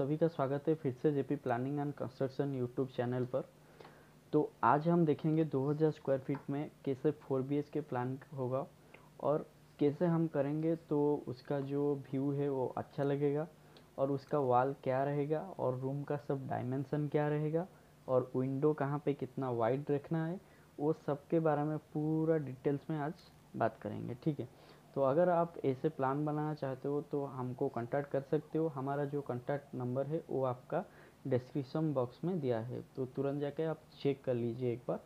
सभी का स्वागत है फिर से JP planning and construction YouTube channel पर। तो आज हम देखेंगे 2000 स्क्वायर फीट में कैसे 4 बी के प्लान होगा और कैसे हम करेंगे तो उसका जो व्यू है वो अच्छा लगेगा और उसका वॉल क्या रहेगा और रूम का सब डायमेंसन क्या रहेगा और विंडो कहाँ पे कितना वाइड रखना है, वो सब के बारे में पूरा डिटेल्स में आज बात करेंगे, ठीक है? तो अगर आप ऐसे प्लान बनाना चाहते हो तो हमको कांटेक्ट कर सकते हो। हमारा जो कांटेक्ट नंबर है, वो आपका डिस्क्रिप्शन बॉक्स में दिया है। तो तुरंत जाके आप चेक कर लीजिए एक बार।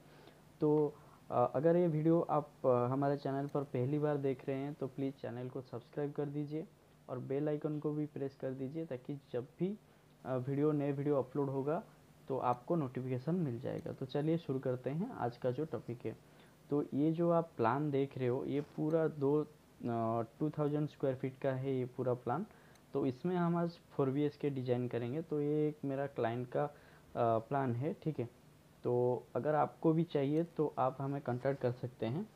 तो अगर ये वीडियो आप हमारे चैनल पर पहली बार देख रहे हैं तो प्लीज़ चैनल को सब्सक्राइब कर दीजिए और बेल आइकन को भी प्रेस कर दीजिए, ताकि जब भी वीडियो नए वीडियो अपलोड होगा तो आपको नोटिफिकेशन मिल जाएगा। तो चलिए शुरू करते हैं आज का जो टॉपिक है। तो ये जो आप प्लान देख रहे हो, ये पूरा दो टू थाउज़ेंड स्क्वायर फीट का है ये पूरा प्लान तो इसमें हम आज फोर बी के डिज़ाइन करेंगे. तो ये एक मेरा क्लाइंट का प्लान है, ठीक है? तो अगर आपको भी चाहिए तो आप हमें कांटेक्ट कर सकते हैं.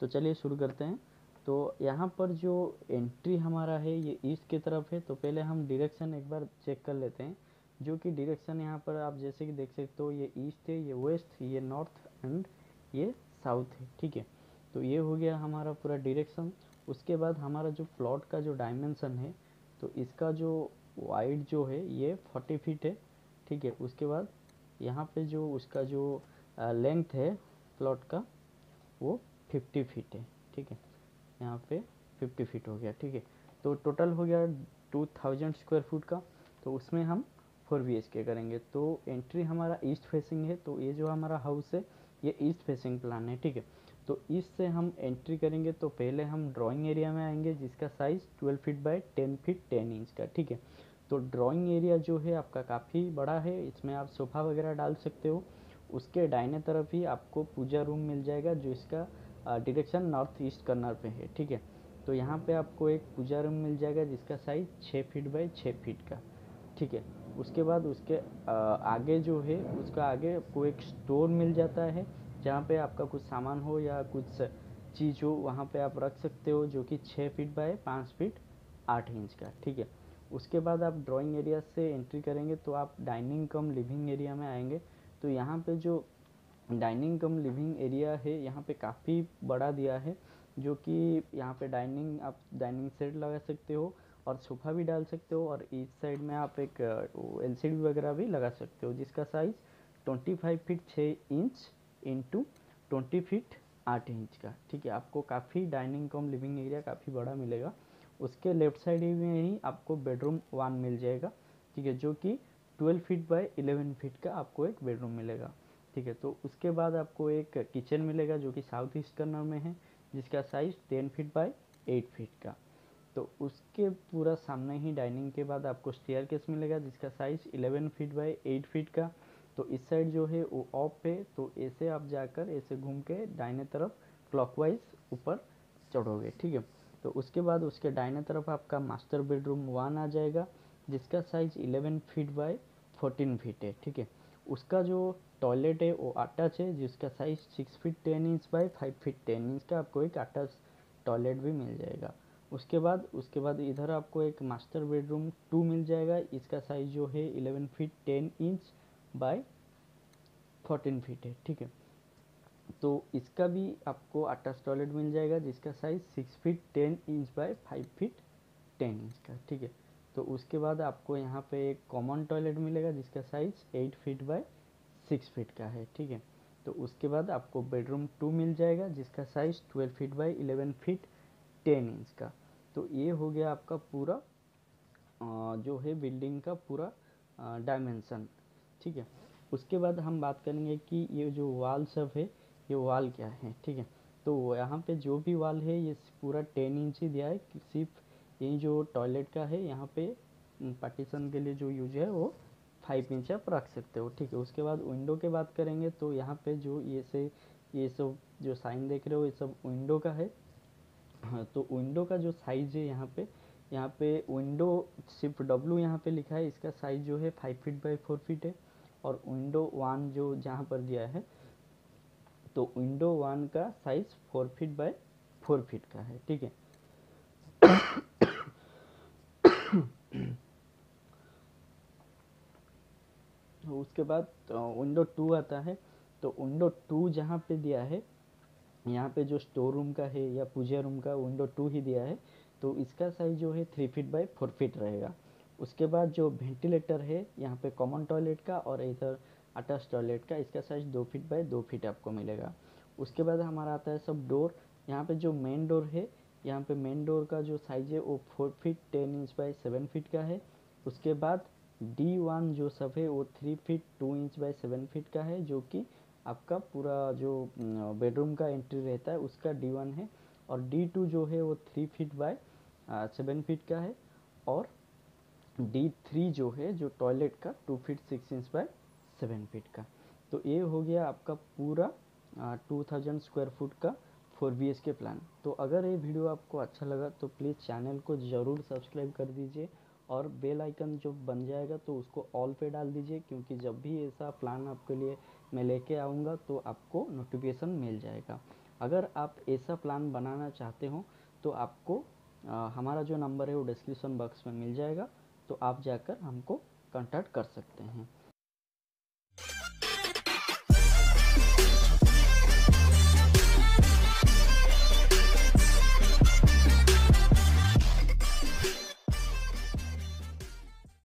तो चलिए शुरू करते हैं. तो यहाँ पर जो एंट्री हमारा है, ये ईस्ट की तरफ़ है. तो पहले हम डायरेक्शन एक बार चेक कर लेते हैं. जो कि डायरेक्शन यहाँ पर आप जैसे कि देख सकते हो, ये ईस्ट है, ये वेस्ट ये नॉर्थ एंड ये साउथ है, ठीक है? तो ये हो गया हमारा पूरा डायरेक्शन उसके बाद हमारा जो प्लॉट का जो डायमेंसन है तो इसका जो वाइड जो है, ये फोर्टी फीट है, ठीक है? उसके बाद यहाँ पे जो उसका जो लेंथ है प्लॉट का, वो फिफ्टी फीट है, ठीक है? यहाँ पे फिफ्टी फीट हो गया, ठीक है? तो टोटल हो गया टू थाउज़ेंड स्क्वायर फुट का तो उसमें हम फोर बी के करेंगे। तो एंट्री हमारा ईस्ट फेसिंग है तो ये जो हमारा हाउस है, ये ईस्ट फेसिंग प्लान है, ठीक है? तो इससे हम एंट्री करेंगे तो पहले हम ड्राइंग एरिया में आएँगे, जिसका size 12 feet by 10 feet 10 inch का, ठीक है? तो ड्राइंग एरिया जो है आपका काफ़ी बड़ा है, इसमें आप सोफ़ा वगैरह डाल सकते हो। उसके डाइने तरफ़ ही आपको पूजा रूम मिल जाएगा, जो इसका डायरेक्शन नॉर्थ ईस्ट कर्नर पे है, ठीक है? तो यहाँ पे आपको एक पूजा रूम मिल जाएगा, जिसका साइज़ छः फीट बाई छः फीट का, ठीक है? उसके बाद उसके आगे जो है, उसका आगे आपको एक स्टोर मिल जाता है जहाँ पे आपका कुछ सामान हो या कुछ चीज़ हो, वहाँ पे आप रख सकते हो जो कि छः फीट बाय पाँच फीट आठ इंच का, ठीक है। उसके बाद आप ड्राइंग एरिया से एंट्री करेंगे तो आप डाइनिंग कम लिविंग एरिया में आएँगे। तो यहाँ पे जो डाइनिंग कम लिविंग एरिया है, यहाँ पे काफ़ी बड़ा दिया है, जो कि यहाँ पे डाइनिंग, आप डाइनिंग सेट लगा सकते हो और सोफ़ा भी डाल सकते हो और इस साइड में आप एक एल वगैरह भी लगा सकते हो, जिसका साइज़ 25 फीट छः इंच इंटू ट्वेंटी फीट आठ इंच का। ठीक है, आपको काफ़ी डाइनिंग कम लिविंग एरिया काफ़ी बड़ा मिलेगा। उसके लेफ़्ट साइड में ही आपको बेडरूम वन मिल जाएगा। ठीक है, जो कि 12 फीट बाय 11 फीट का आपको एक बेडरूम मिलेगा। ठीक है तो उसके बाद आपको एक किचन मिलेगा, जो कि साउथ ईस्ट कर्नर में है, जिसका साइज़ 10 फीट बाय 8 फीट का। तो उसके पूरा सामने ही डाइनिंग के बाद आपको स्टेयर केस मिलेगा, जिसका size 11 feet by eight feet का। तो इस साइड जो है वो ऑफ़ है तो ऐसे आप जाकर ऐसे घूम के दाहिने तरफ़ क्लॉकवाइज ऊपर चढ़ोगे, ठीक है? तो उसके बाद उसके दाहिने तरफ़ आपका मास्टर बेडरूम वन आ जाएगा, जिसका साइज़ 11 फीट बाय 14 फीट है, ठीक है? उसका जो टॉयलेट है वो अटैच है, जिसका size 6 feet 10 inch by 5 feet 10 inch का आपको एक अटैच टॉयलेट भी मिल जाएगा। उसके बाद उसके बाद इधर आपको एक मास्टर बेडरूम टू मिल जाएगा, इसका साइज़ जो है 11 feet ten inch by fourteen feet है, ठीक है? तो इसका भी आपको अटैच टॉयलेट मिल जाएगा, जिसका size six feet ten inch by five feet ten inch का, ठीक है? तो उसके बाद आपको यहाँ पे एक कॉमन टॉयलेट मिलेगा, जिसका size eight feet by six feet का है, ठीक है? तो उसके बाद आपको बेडरूम टू मिल जाएगा, जिसका size twelve feet by eleven feet ten inch का। तो ये हो गया आपका पूरा जो है बिल्डिंग का पूरा डायमेंशन ठीक है? उसके बाद हम बात करेंगे कि ये जो वाल सब है, ये वाल क्या है? ठीक है? तो यहाँ पे जो भी वाल है, ये पूरा टेन इंच ही दिया है सिर्फ़ ये जो टॉयलेट का है, यहाँ पे पार्टीशन के लिए जो यूज़ है, वो फाइव इंच आप रख सकते हो। ठीक है? उसके बाद विंडो के बात करेंगे तो यहाँ पे जो ये से, ये सब जो साइन देख रहे हो, ये सब विंडो का है। हाँ तो विंडो का जो साइज़ है यहाँ पे यहाँ पे विंडो सिर्फ़ डब्लू यहाँ पे लिखा है, इसका साइज़ जो है five feet by four feet है। और विंडो वन जो जहाँ पर दिया है तो विंडो वन का size four feet by four feet का है, ठीक है? उसके बाद विंडो टू आता है तो विंडो टू जहाँ पे दिया है, यहाँ पे जो स्टोर रूम का है या पूजा रूम का विंडो टू ही दिया है तो इसका साइज़ जो है three feet by four feet रहेगा। उसके बाद जो वेंटिलेटर है, यहाँ पे कॉमन टॉयलेट का और इधर अटैच टॉयलेट का, इसका साइज़ दो फीट बाय दो फीट आपको मिलेगा। उसके बाद हमारा आता है सब डोर यहाँ पे जो मेन डोर है, यहाँ पे मेन डोर का जो साइज़ है, वो four feet ten inch by seven feet का है। उसके बाद डी वन जो सब है, वो three feet two inch by seven feet का है, जो कि आपका पूरा जो बेडरूम का एंट्री रहता है, उसका डी वन है। और डी टू जो है, वो three feet by seven feet का है। और डी थ्री जो है जो टॉयलेट का two feet six inch by seven feet का। तो ये हो गया आपका पूरा टू थाउज़ेंड स्क्वायर फुट का फोर बी के प्लान तो अगर ये वीडियो आपको अच्छा लगा तो प्लीज़ चैनल को ज़रूर सब्सक्राइब कर दीजिए और बेल आइकन जो बन जाएगा तो उसको ऑल पे डाल दीजिए क्योंकि जब भी ऐसा प्लान आपके लिए मैं लेके आऊँगा तो आपको नोटिफिकेशन मिल जाएगा। अगर आप ऐसा प्लान बनाना चाहते हो तो आपको आ, हमारा जो नंबर है वो डिस्क्रिप्शन बॉक्स में मिल जाएगा। तो आप जाकर हमको कॉन्टैक्ट कर सकते हैं।